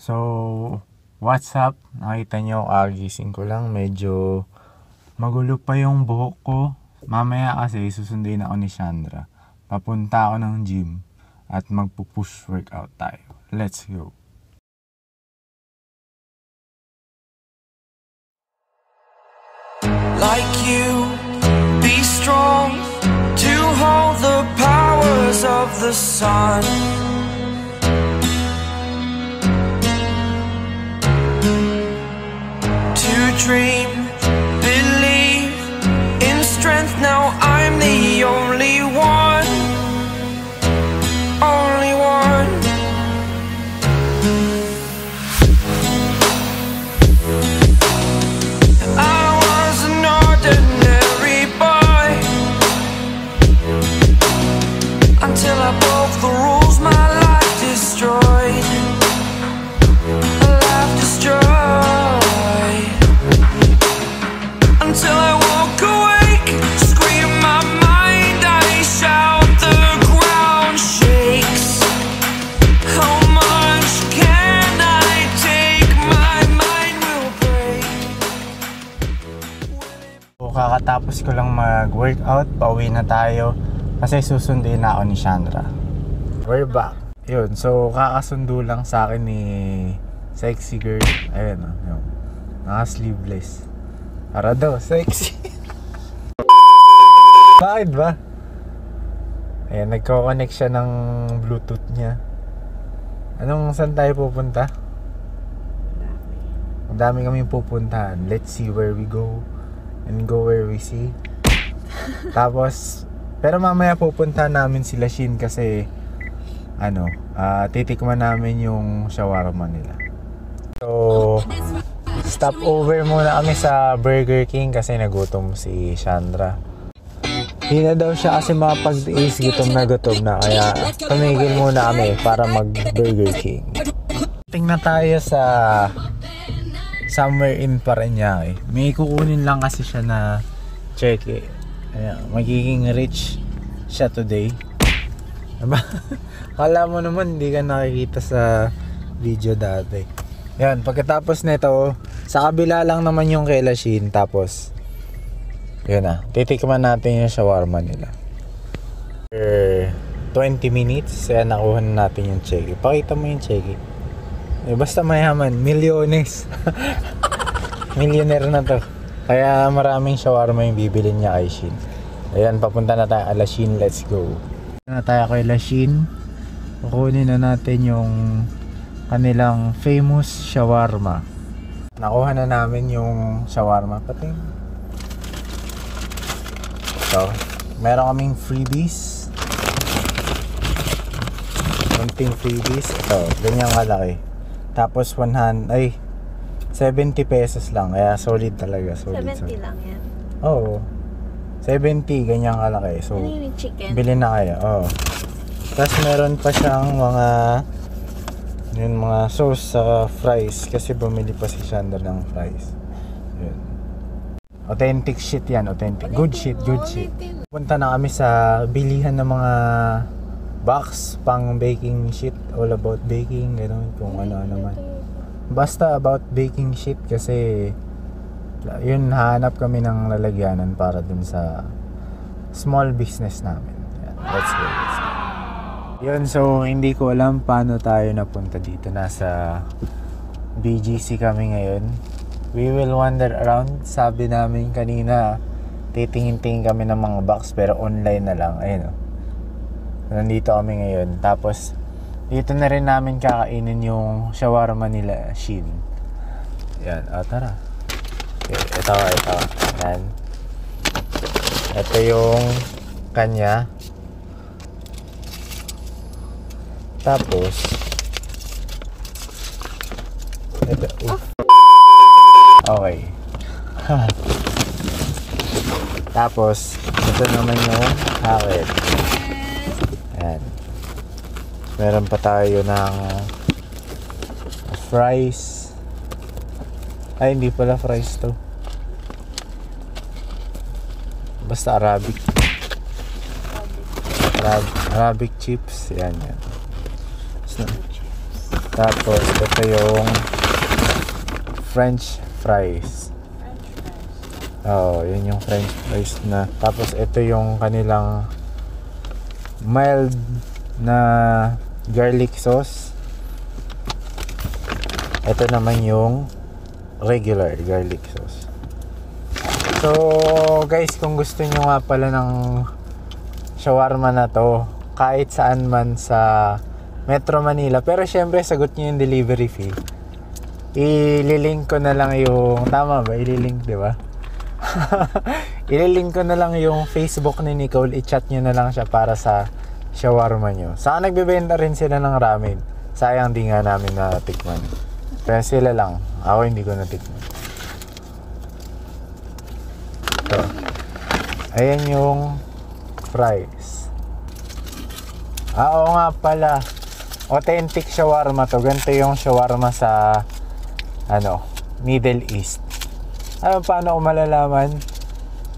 So, what's up? Nakita nyo, kagising ko lang. Medyo magulo pa yung buhok ko. Mamaya kasi susunduin ako ni Chandra. Papunta ako ng gym at magpo-push workout tayo. Let's go. like you. Be strong to hold the powers of the sun. Dream, kakatapos ko lang mag-workout, pauwi na tayo kasi susunduin na ako ni Chandra. We're back. Yun, so kakasundo lang sa akin ni sexy girl. Ayun, oh, yun. Naka-sleeveless. Para daw, sexy. Bakit ba? Ayan, nagko-connect siya ng bluetooth niya. Anong, saan tayo pupunta? Ang dami kami pupuntahan. Let's see where we go and go where we see. Tapos, pero mamaya pupunta namin sila Shin kasi ano, ah titikman namin yung shawarma nila. So, stop over muna kami sa Burger King kasi nagutom si Chandra. Hindi na daw siya kasi makapag-ace gutom na gutom na kaya tumigil muna kami para mag Burger King. Tingnan tayo sa somewhere in Parañaque. May kukunin lang kasi siya na cheque. Ayan, magiging rich siya today. Diba? Kala mo naman hindi ka nakikita sa video dati. Yan, pagkatapos nito, sa kabila lang naman yung kay Lashin. Tapos, yun na, titikman natin yung shawarma nila. For 20 minutes, kaya nakuha na natin yung cheque. Pakita mo yung cheque. Eh, basta mayaman, milyones. Millionaire na to. Kaya maraming shawarma yung bibili niya kay Shin. Ayan, papunta na tayo ala Shin. Let's go. Na tayo kay Lashin. Kukunin na natin yung kanilang famous shawarma. Nakuha na namin yung shawarma. Pati. So, meron kaming freebies. Konting freebies. Ito, ganyan kalaki. Tapos 100, ay, 70 pesos lang. Kaya solid talaga. Solid, 70 solid. lang yan. Oo. 70, ganyan kalaki. So, Ano yung chicken? bili na kayo. Oo. Tapos meron pa siyang mga yun mga sauce sa fries kasi bumili pa si Chandra ng fries. Yun. Authentic shit yan, authentic. Good shit, good shit. Punta na kami sa bilihan ng mga box pang baking shit. All about baking, gano'n, kung ano-ano man. Basta about baking shit kasi yun hanap kami ng lalagyanan para dun sa small business namin. Yan. Let's go. Let's go. Yun, so hindi ko alam paano tayo napunta dito. Nasa BGC kami ngayon. We will wander around. Sabi namin kanina, titingin-tingin kami ng mga box pero online na lang. Ayun o. Nandito kami ngayon. Tapos, dito na rin namin kakainin yung shawarma nila, Shin. Yan, ah, tara. Okay, ito, ito. Yan. Ito yung kanya. Tapos, ito. Uy. Okay. Tapos, ito naman yung akin. Meron pa tayo ng fries. Ay, hindi pala fries to. Basta Arabic. Arab, Arabic chips. Yan, yan. Tapos, ito yung French fries. Oo, yun yung French fries na. Tapos, ito yung kanilang mild na garlic sauce. Ito naman yung regular garlic sauce. So, guys, kung gusto nyo nga pala ng shawarma na to, kahit saan man sa Metro Manila, pero syempre, sagot nyo yung delivery fee. Ililink ko na lang yung, tama ba? Ililink, di ba? Ililink ko na lang yung Facebook ni Nicole, i-chat nyo na lang siya para sa shawarma nyo. Saka nagbebenta rin sila ng ramen. Sayang di nga namin natikman. Kaya sila lang. Ako hindi ko natikman. Ito. Ayan yung fries. Ah, oo nga pala. Authentic shawarma to. Ganito yung shawarma sa ano, Middle East. Ano, paano ko malalaman?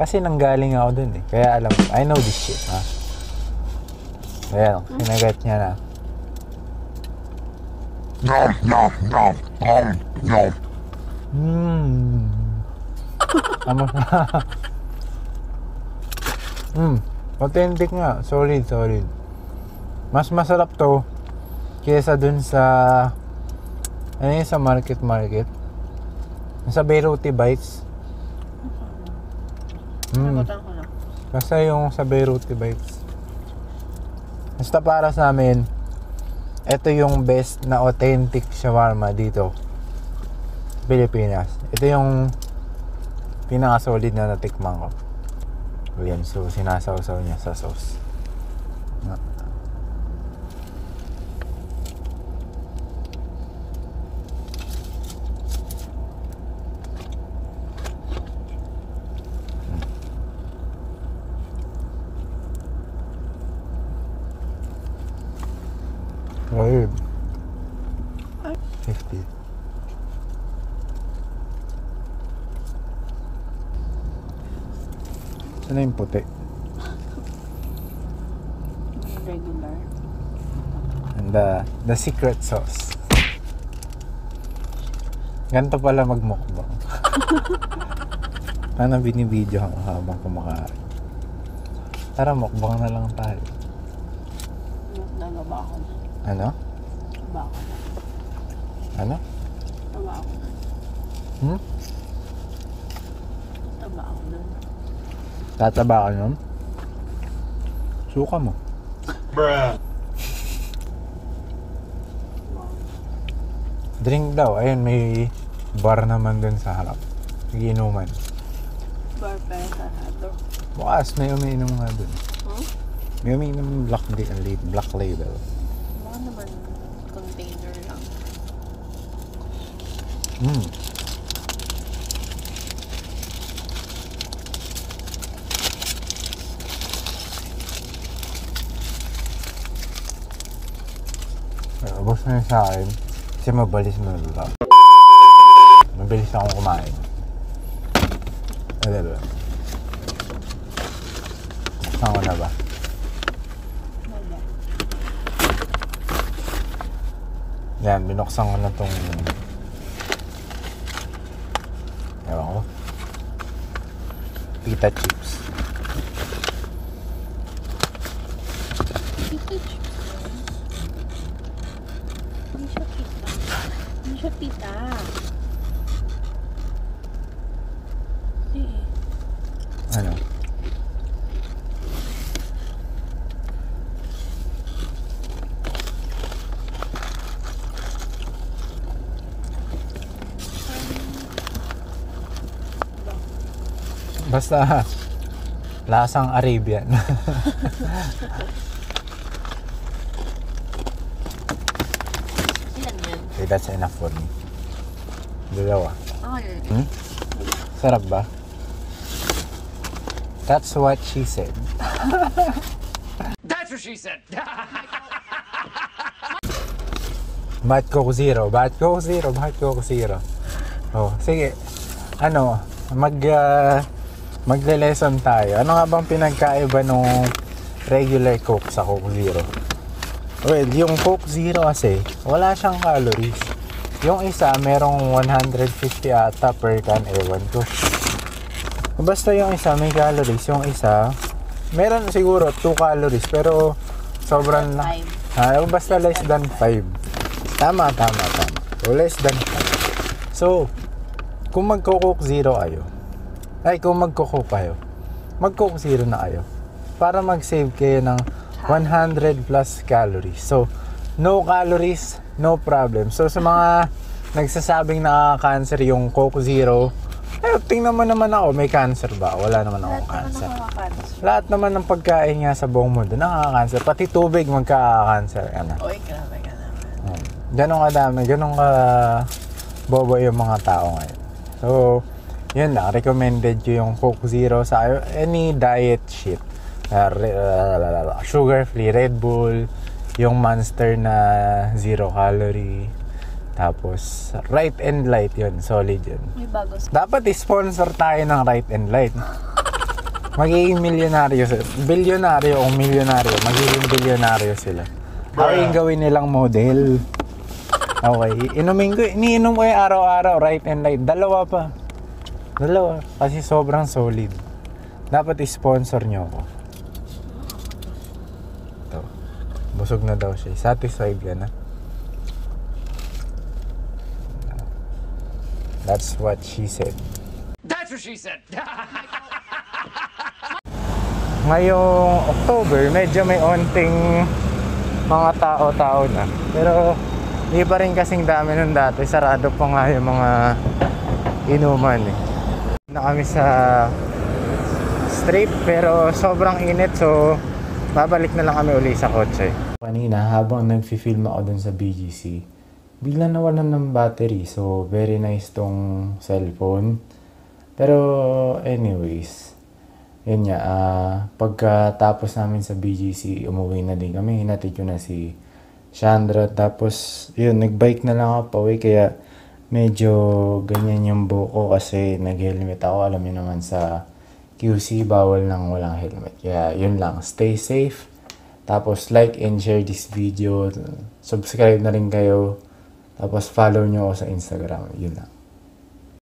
Kasi nanggaling ako dun eh. Kaya alam. I know this shit, ha? Ayan, kinagat niya na. Mmm. Ano Hmm. Authentic nga. Solid, solid. Mas masarap to kesa dun sa ano yun sa market market. Sa Beiruti Bites. Hmm. Ko na. Basta yung sa Beiruti Bites. Basta para sa amin, ito yung best na authentic shawarma dito. sa Pilipinas. Ito yung pinaka-solid na natikman ko. Ayan, so sinasawsaw niya sa sauce. Ayun. 50. Saan na yung puti? Regular. And the, the secret sauce. Ganito pala magmukbang. Paano binibideo ka habang kumakain? Tara, mukbang na lang tayo. Nagaba ako na. Ano? Nagaba ako. Ano? Nagaba ako. Hmm? Nagaba ako na. Tataba ka nun? Suka mo. Drink daw. Ayun, may bar naman dun sa harap. Nagiinuman. Bar pa yung sarado. Bukas, may umiinom nga dun. Hmm? May umiinom black, black label. Lang. Mm. Ubos na yun sa akin. Kasi mabalis mo lang. Mabilis akong kumain. Ano ba? Saan ko na ba? Wala. Yan, binuksan ko na tong... Ewan ko. Pita chips. Pita chips. Hindi siya pita. Hindi siya pita. Eh, Ano? Basta lasang Arabian. ilan yan? okay, that's enough for me. Dalawa. Ah, yun. Hmm? Sarap ba? That's what she said. That's what she said. Bakit Coke Zero? Bakit Coke Zero? Bakit Coke Zero? Oh, sige. Ano, mag uh, magle-lesson tayo. Ano nga bang pinagkaiba nung regular Coke sa Coke Zero? Well, yung Coke Zero kasi, wala siyang calories. Yung isa, merong 150 ata per can, ewan ko. Basta yung isa, may calories. Yung isa, meron siguro 2 calories, pero sobrang na. Five. Ah, basta less than 5. Tama, tama, tama. So, less than 5. So, kung magko-coke zero kayo, ay kung magko-coke kayo, mag-coke zero na kayo. Para mag-save kayo ng 100 plus calories. So, no calories, no problem. So, sa mga nagsasabing nakaka-cancer yung Coke Zero, eh, tingnan mo naman ako, may cancer ba? Wala naman akong Lahat naman cancer. Lahat naman ng pagkain nga sa buong mundo nakaka-cancer. Pati tubig magkaka-cancer ka na. Oy, grabe ka naman. Hmm. Ganon kadami, ganon ka bobo yung mga tao ngayon. So, yun na, recommended ko yung Coke Zero sa any diet shit. Uh, re- sugar-free Red Bull, yung Monster na zero calorie, tapos Right and Light yun, solid yun. May bago. Dapat sponsor tayo ng Right and Light. Magiging milyonaryo sila. Bilyonaryo o milyonaryo. Magiging bilyonaryo sila. Ako yung gawin nilang model. Okay. Inumin ko. Iniinom ko yung araw-araw. Right and Light. Dalawa pa. Dalawa. Kasi sobrang solid. Dapat sponsor nyo ako. Ito. Busog na daw siya. Satisfied ka na? That's what she said. That's what she said. ngayong October, medyo may onting mga tao-tao na. Pero hindi pa rin kasing dami nung dati. Sarado pa nga yung mga inuman eh. Na kami sa street pero sobrang init so babalik na lang kami uli sa kotse. Kanina habang nag-film ako dun sa BGC, bigla nawalan ng battery so very nice tong cellphone. Pero anyways, yun nga, ah, pagkatapos namin sa BGC, umuwi na din kami. Hinatid ko na si Chandra. Tapos, yun, nagbike na lang ako pauwi. Kaya, medyo ganyan yung buko kasi nag-helmet ako. Alam niyo naman sa QC, bawal lang walang helmet. Kaya, yun lang. Stay safe. Tapos, like and share this video. Subscribe na rin kayo. Tapos, follow nyo ako sa Instagram. Yun lang.